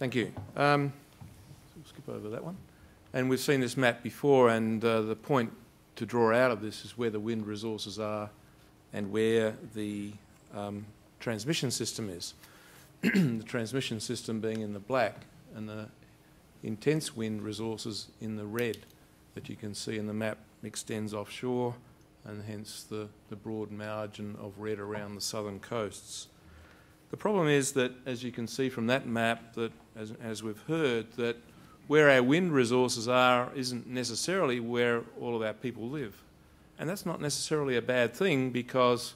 Thank you. Um, we'll skip over that one. And we've seen this map before, and uh, the point to draw out of this is where the wind resources are and where the um, transmission system is. the transmission system being in the black and the intense wind resources in the red that you can see in the map extends offshore and hence the, the broad margin of red around the southern coasts. The problem is that, as you can see from that map, that as, as we've heard, that where our wind resources are isn't necessarily where all of our people live. And that's not necessarily a bad thing because,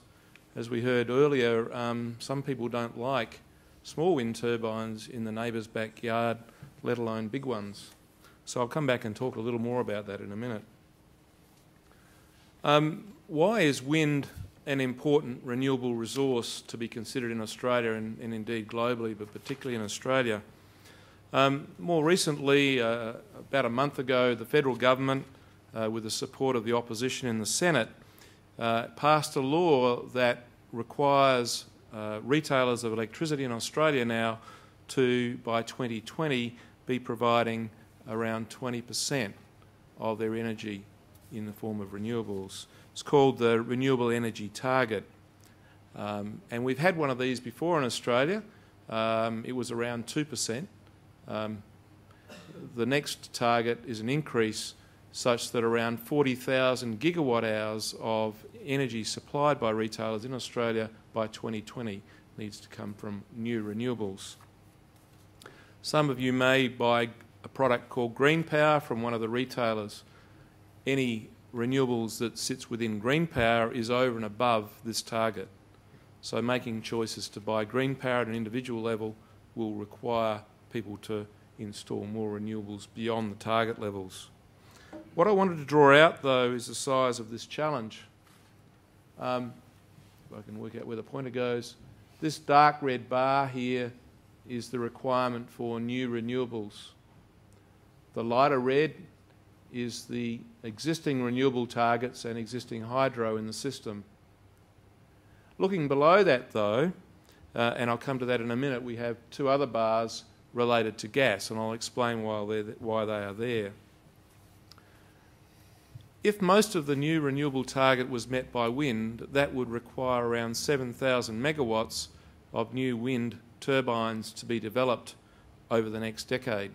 as we heard earlier, um, some people don't like small wind turbines in the neighbour's backyard, let alone big ones. So I'll come back and talk a little more about that in a minute. Um, why is wind an important renewable resource to be considered in Australia and, and indeed globally, but particularly in Australia? Um, more recently, uh, about a month ago, the federal government, uh, with the support of the opposition in the Senate, uh, passed a law that requires uh, retailers of electricity in Australia now to, by 2020, be providing around 20% of their energy in the form of renewables. It's called the Renewable Energy Target. Um, and we've had one of these before in Australia. Um, it was around 2%. Um, the next target is an increase such that around 40,000 gigawatt hours of energy supplied by retailers in Australia by 2020 needs to come from new renewables. Some of you may buy a product called Green Power from one of the retailers. Any renewables that sits within Green Power is over and above this target. So making choices to buy Green Power at an individual level will require people to install more renewables beyond the target levels. What I wanted to draw out, though, is the size of this challenge. Um, if I can work out where the pointer goes, this dark red bar here is the requirement for new renewables. The lighter red is the existing renewable targets and existing hydro in the system. Looking below that, though, uh, and I'll come to that in a minute, we have two other bars related to gas, and I'll explain why, why they are there. If most of the new renewable target was met by wind, that would require around 7,000 megawatts of new wind turbines to be developed over the next decade.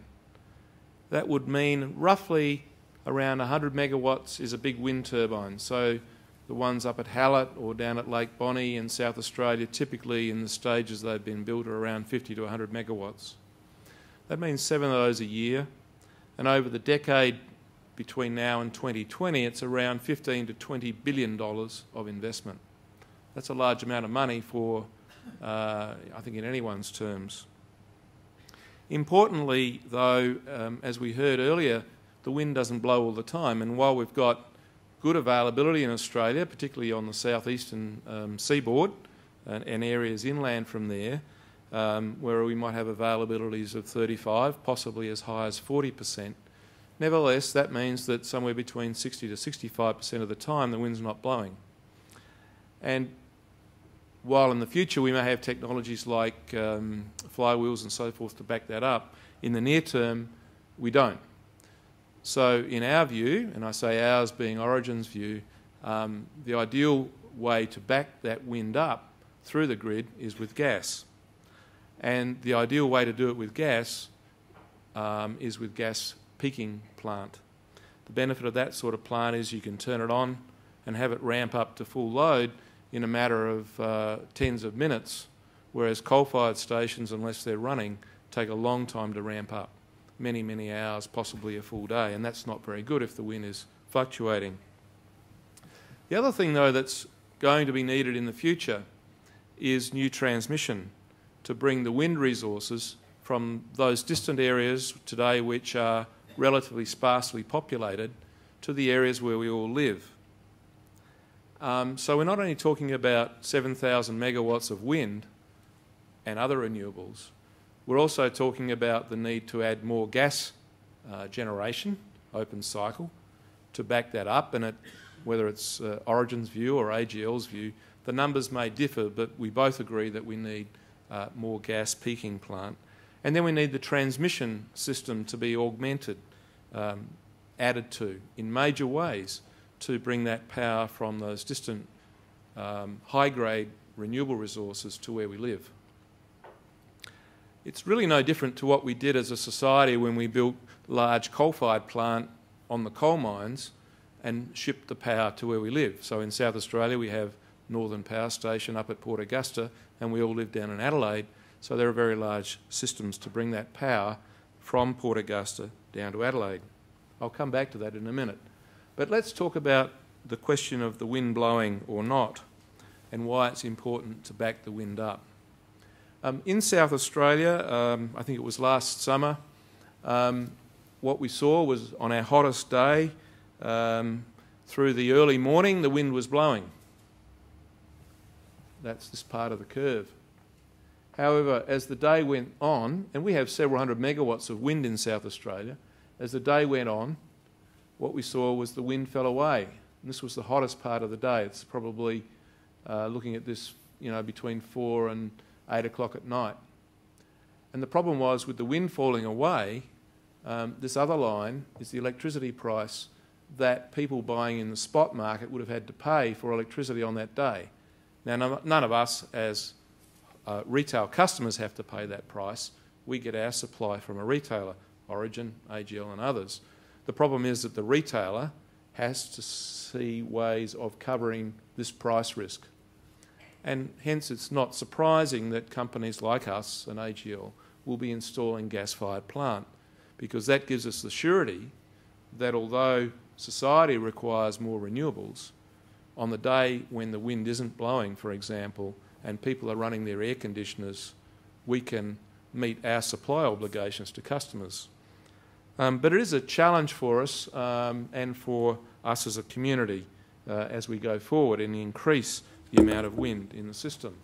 That would mean roughly around 100 megawatts is a big wind turbine. So the ones up at Hallett or down at Lake Bonney in South Australia, typically in the stages they've been built, are around 50 to 100 megawatts. That means seven of those a year. And over the decade between now and 2020, it's around 15 to 20 billion dollars of investment. That's a large amount of money for, uh, I think, in anyone's terms. Importantly, though, um, as we heard earlier, the wind doesn't blow all the time. And while we've got good availability in Australia, particularly on the southeastern um, seaboard and, and, areas inland from there, um, where we might have availabilities of 35, possibly as high as 40%. Nevertheless, that means that somewhere between 60 to 65% of the time the wind's not blowing. And while in the future we may have technologies like um, flywheels and so forth to back that up, in the near term we don't. So in our view, and I say ours being Origin's view, um, the ideal way to back that wind up through the grid is with gas. And the ideal way to do it with gas um, is with gas peaking plant. The benefit of that sort of plant is you can turn it on and have it ramp up to full load in a matter of uh, tens of minutes, whereas coal-fired stations, unless they're running, take a long time to ramp up, many, many hours, possibly a full day, and that's not very good if the wind is fluctuating. The other thing, though, that's going to be needed in the future is new transmission to bring the wind resources from those distant areas today which are relatively sparsely populated to the areas where we all live. Um, so we're not only talking about 7,000 megawatts of wind and other renewables, we're also talking about the need to add more gas uh, generation, open cycle, to back that up. And it, whether it's uh, Origin's view or AGL's view, the numbers may differ, but we both agree that we need uh, more gas peaking plant. And then we need the transmission system to be augmented, um, added to in major ways to bring that power from those distant um, high-grade renewable resources to where we live. It's really no different to what we did as a society when we built large coal-fired plant on the coal mines and shipped the power to where we live. So in South Australia we have Northern Power Station up at Port Augusta and we all live down in Adelaide. So there are very large systems to bring that power from Port Augusta down to Adelaide. I'll come back to that in a minute. But let's talk about the question of the wind blowing or not and why it's important to back the wind up. Um, in South Australia, um, I think it was last summer, um, what we saw was on our hottest day, um, through the early morning, the wind was blowing. That's this part of the curve. However, as the day went on, and we have several hundred megawatts of wind in South Australia, as the day went on, what we saw was the wind fell away. And this was the hottest part of the day. It's probably uh, looking at this, you know, between four and eight o'clock at night. And the problem was with the wind falling away, um, this other line is the electricity price that people buying in the spot market would have had to pay for electricity on that day. Now, none of us as uh, retail customers have to pay that price. We get our supply from a retailer, Origin, AGL and others. The problem is that the retailer has to see ways of covering this price risk. And hence it's not surprising that companies like us and AGL will be installing gas-fired plant because that gives us the surety that although society requires more renewables, on the day when the wind isn't blowing, for example, and people are running their air conditioners, we can meet our supply obligations to customers. Um, but it is a challenge for us um, and for us as a community uh, as we go forward and increase the amount of wind in the system.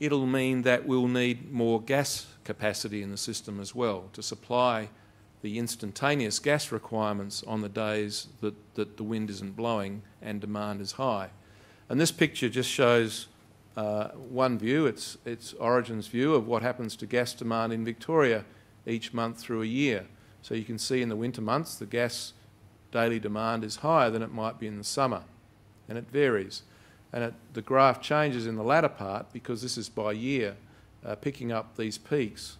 It'll mean that we'll need more gas capacity in the system as well to supply the instantaneous gas requirements on the days that, that the wind isn't blowing and demand is high. And this picture just shows uh, one view, it's, it's Origin's view of what happens to gas demand in Victoria each month through a year. So you can see in the winter months the gas daily demand is higher than it might be in the summer, and it varies. And it, the graph changes in the latter part because this is by year, uh, picking up these peaks.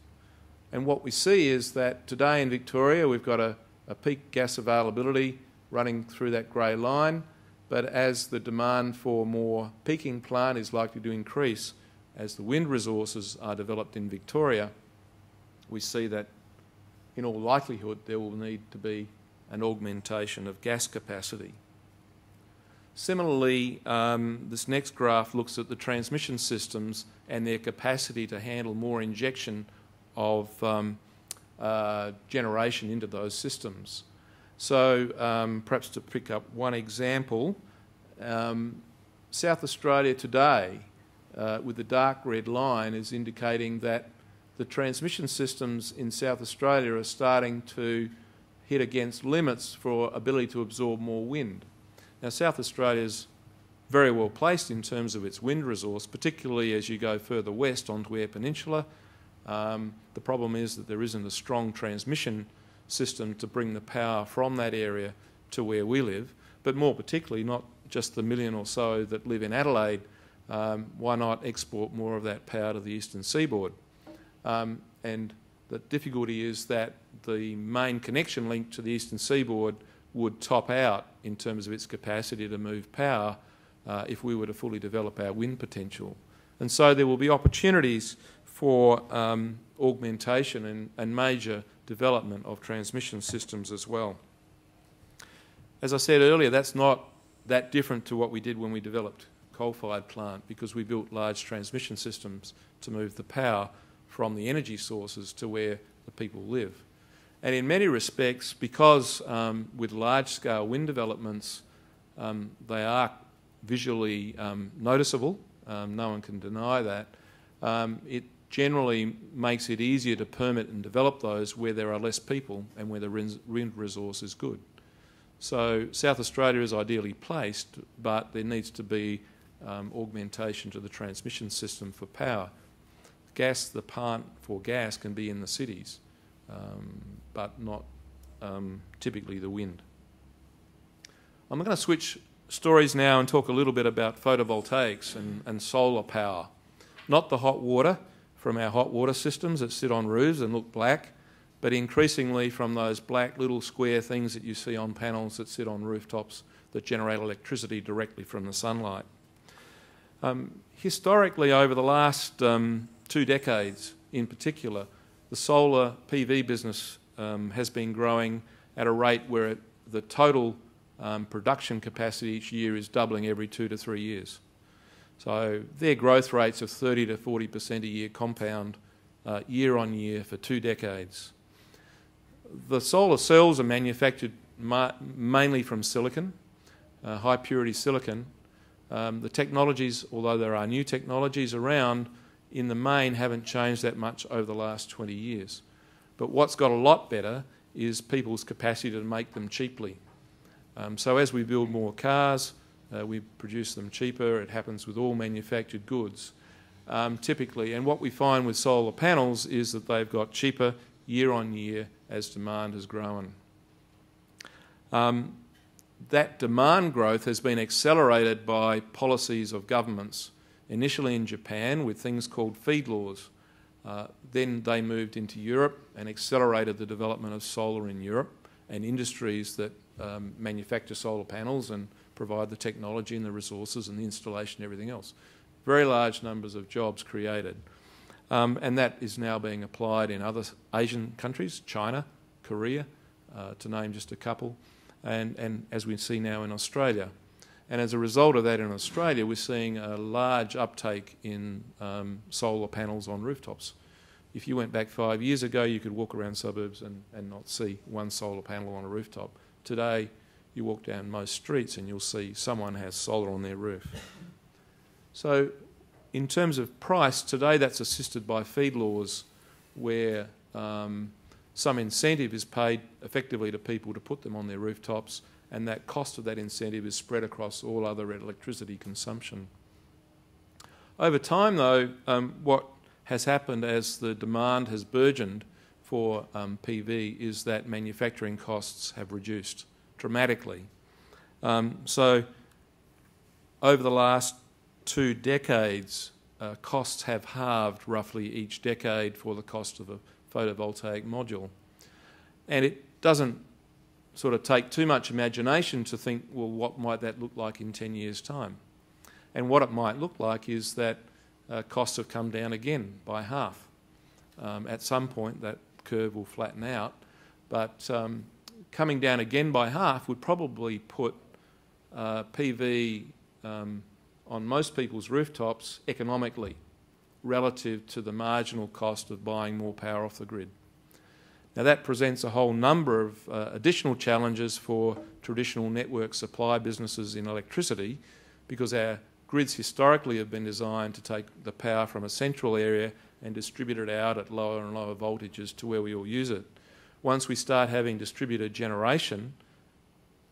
And what we see is that today in Victoria we've got a, a peak gas availability running through that grey line, but as the demand for more peaking plant is likely to increase as the wind resources are developed in Victoria, we see that in all likelihood there will need to be an augmentation of gas capacity. Similarly, um, this next graph looks at the transmission systems and their capacity to handle more injection of um, uh, generation into those systems. So um, perhaps to pick up one example, um, South Australia today, uh, with the dark red line, is indicating that the transmission systems in South Australia are starting to hit against limits for ability to absorb more wind. Now, South Australia is very well placed in terms of its wind resource, particularly as you go further west onto Eyre Peninsula. Um, the problem is that there isn't a strong transmission system to bring the power from that area to where we live, but more particularly, not just the million or so that live in Adelaide, um, why not export more of that power to the eastern seaboard? Um, and the difficulty is that the main connection link to the eastern seaboard would top out in terms of its capacity to move power uh, if we were to fully develop our wind potential. And so there will be opportunities for um, augmentation and, and major development of transmission systems as well. As I said earlier, that's not that different to what we did when we developed coal-fired plant because we built large transmission systems to move the power from the energy sources to where the people live. And in many respects, because um, with large-scale wind developments, um, they are visually um, noticeable, um, no one can deny that, um, it generally makes it easier to permit and develop those where there are less people and where the wind resource is good. So South Australia is ideally placed, but there needs to be um, augmentation to the transmission system for power. gas, the plant for gas can be in the cities, um, but not um, typically the wind. I'm going to switch stories now and talk a little bit about photovoltaics and, and solar power. Not the hot water from our hot water systems that sit on roofs and look black, but increasingly from those black little square things that you see on panels that sit on rooftops that generate electricity directly from the sunlight. Um, historically, over the last um, two decades in particular, the solar PV business um, has been growing at a rate where it, the total um, production capacity each year is doubling every two to three years. So their growth rates of 30 to 40% a year compound uh, year on year for two decades. The solar cells are manufactured ma mainly from silicon, uh, high purity silicon. Um, the technologies, although there are new technologies around, in the main haven't changed that much over the last 20 years. But what's got a lot better is people's capacity to make them cheaply. Um, so as we build more cars, uh, we produce them cheaper. It happens with all manufactured goods, um, typically. And what we find with solar panels is that they've got cheaper year on year as demand has grown. Um, that demand growth has been accelerated by policies of governments, initially in Japan with things called feed laws. Uh, then they moved into Europe and accelerated the development of solar in Europe and industries that um, manufacture solar panels and provide the technology and the resources and the installation and everything else. Very large numbers of jobs created. Um, and that is now being applied in other Asian countries, China, Korea, uh, to name just a couple, and, and as we see now in Australia. And as a result of that in Australia, we're seeing a large uptake in um, solar panels on rooftops. If you went back five years ago, you could walk around suburbs and, and not see one solar panel on a rooftop. Today, you walk down most streets and you'll see someone has solar on their roof. So, in terms of price, today that's assisted by feed laws where um, some incentive is paid effectively to people to put them on their rooftops, and that cost of that incentive is spread across all other electricity consumption. Over time, though, um, what has happened as the demand has burgeoned for um, PV is that manufacturing costs have reduced dramatically. Um, so, over the last two decades, uh, costs have halved roughly each decade for the cost of a photovoltaic module. And it doesn't sort of take too much imagination to think, well, what might that look like in 10 years' time? And what it might look like is that uh, costs have come down again by half. Um, at some point, that curve will flatten out, but um, coming down again by half would probably put uh, PV um, on most people's rooftops economically relative to the marginal cost of buying more power off the grid. Now that presents a whole number of uh, additional challenges for traditional network supply businesses in electricity because our grids historically have been designed to take the power from a central area and distribute it out at lower and lower voltages to where we all use it. Once we start having distributed generation,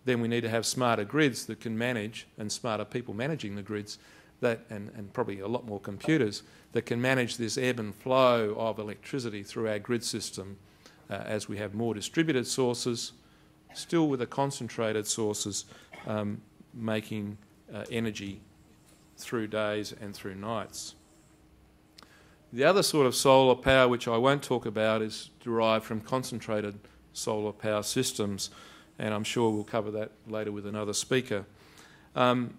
then we need to have smarter grids that can manage, and smarter people managing the grids, that, and, and probably a lot more computers, that can manage this ebb and flow of electricity through our grid system uh, as we have more distributed sources, still with the concentrated sources um, making uh, energy through days and through nights. The other sort of solar power, which I won't talk about, is derived from concentrated solar power systems, and I'm sure we'll cover that later with another speaker. Um,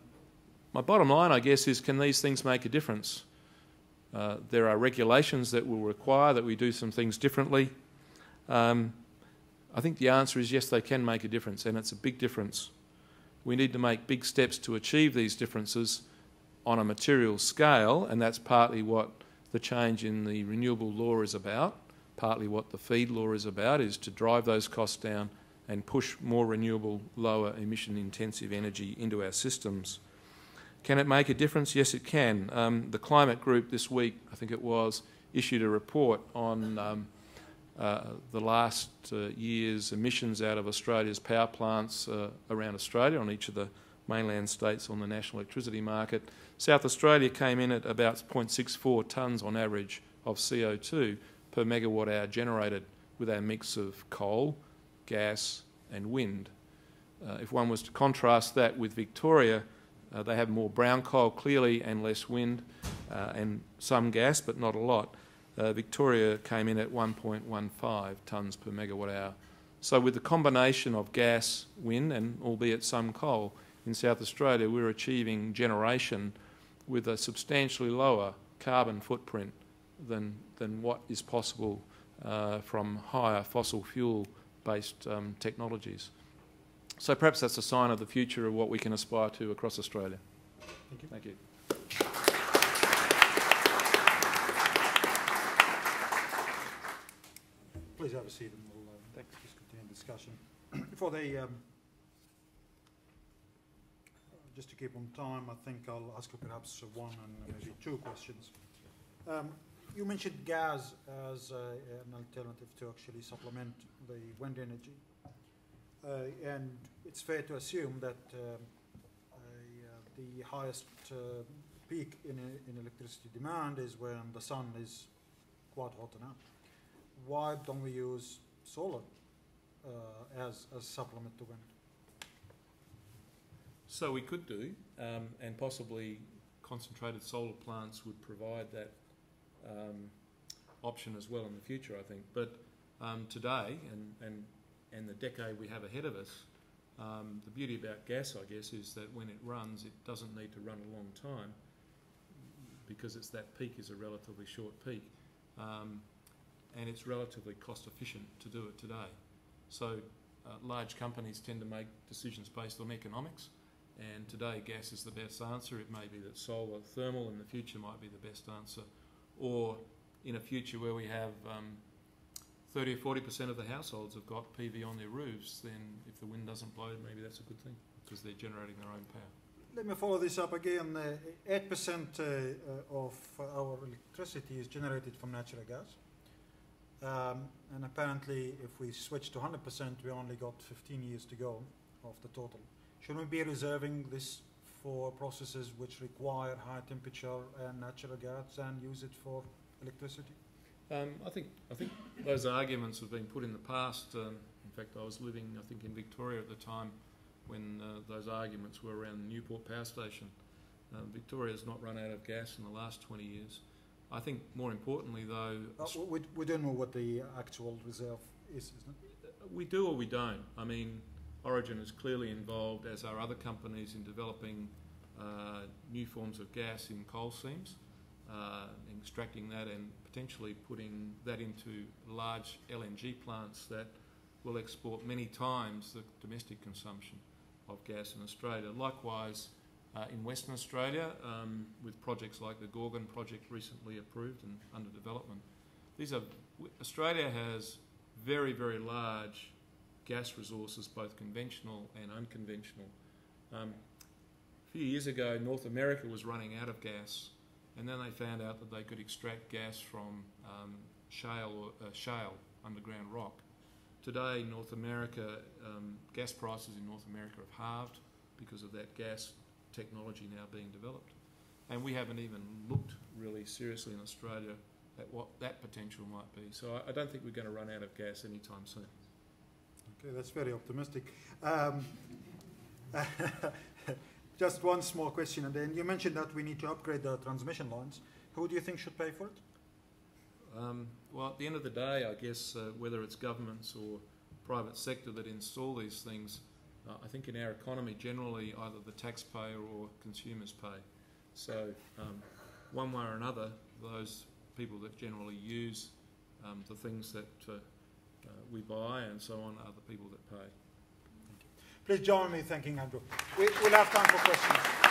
my bottom line, I guess, is can these things make a difference? Uh, there are regulations that will require that we do some things differently. Um, I think the answer is yes, they can make a difference, and it's a big difference. We need to make big steps to achieve these differences on a material scale, and that's partly what the change in the renewable law is about, partly what the feed law is about, is to drive those costs down and push more renewable, lower emission intensive energy into our systems. Can it make a difference? Yes, it can. Um, the climate group this week, I think it was, issued a report on um, uh, the last uh, year's emissions out of Australia's power plants uh, around Australia on each of the mainland states on the national electricity market. South Australia came in at about 0.64 tonnes on average of CO2 per megawatt hour generated with our mix of coal, gas and wind. Uh, if one was to contrast that with Victoria, uh, they have more brown coal clearly and less wind uh, and some gas but not a lot. Uh, Victoria came in at 1.15 tonnes per megawatt hour. So with the combination of gas, wind and albeit some coal in South Australia, we're achieving generation with a substantially lower carbon footprint than, than what is possible uh, from higher fossil fuel based um, technologies. So perhaps that's a sign of the future of what we can aspire to across Australia. Thank you. Thank you. Please have a seat and we'll uh, just continue the discussion. For the, um, just to keep on time, I think I'll ask you perhaps one and maybe two questions. Um, you mentioned gas as uh, an alternative to actually supplement the wind energy. Uh, and it's fair to assume that um, uh, the highest uh, peak in, in electricity demand is when the sun is quite hot enough. Why don't we use solar uh, as a supplement to wind? So we could do, um, and possibly concentrated solar plants would provide that um, option as well in the future, I think. But um, today, and, and, and the decade we have ahead of us, um, the beauty about gas, I guess, is that when it runs, it doesn't need to run a long time because it's that peak is a relatively short peak. Um, and it's relatively cost efficient to do it today. So uh, large companies tend to make decisions based on economics and today gas is the best answer. It may be that solar thermal in the future might be the best answer or in a future where we have um, 30 or 40% of the households have got PV on their roofs, then if the wind doesn't blow, maybe that's a good thing because they're generating their own power. Let me follow this up again. Uh, 8% uh, uh, of our electricity is generated from natural gas. Um, and apparently, if we switch to 100%, we only got 15 years to go of the total. Should we be reserving this for processes which require high temperature and natural gas and use it for electricity? Um, I think I think those arguments have been put in the past. Um, in fact, I was living, I think, in Victoria at the time when uh, those arguments were around the Newport Power Station. Victoria has not run out of gas in the last 20 years. I think more importantly, though, uh, we, we don't know what the actual reserve is, isn't it? We do or we don't. I mean, Origin is clearly involved, as are other companies, in developing uh, new forms of gas in coal seams, uh, extracting that and potentially putting that into large LNG plants that will export many times the domestic consumption of gas in Australia. Likewise, uh, in Western Australia, um, with projects like the Gorgon project recently approved and under development. These are Australia has very, very large gas resources, both conventional and unconventional. Um, a few years ago, North America was running out of gas, and then they found out that they could extract gas from um, shale uh, shale underground rock. Today, North America um, gas prices in North America have halved because of that gas technology now being developed, and we haven't even looked really seriously in Australia at what that potential might be. So I, I don't think we're going to run out of gas anytime soon. Okay, that's very optimistic. Um, just one small question, and then you mentioned that we need to upgrade the transmission lines. Who do you think should pay for it? Um, well, at the end of the day, I guess uh, whether it's governments or private sector that install these things, uh, I think in our economy generally either the taxpayer or consumers pay. So um, one way or another, those people that generally use um, the things that uh, uh, we buy and so on are the people that pay. Please join me thanking Andrew. We, will have time for questions.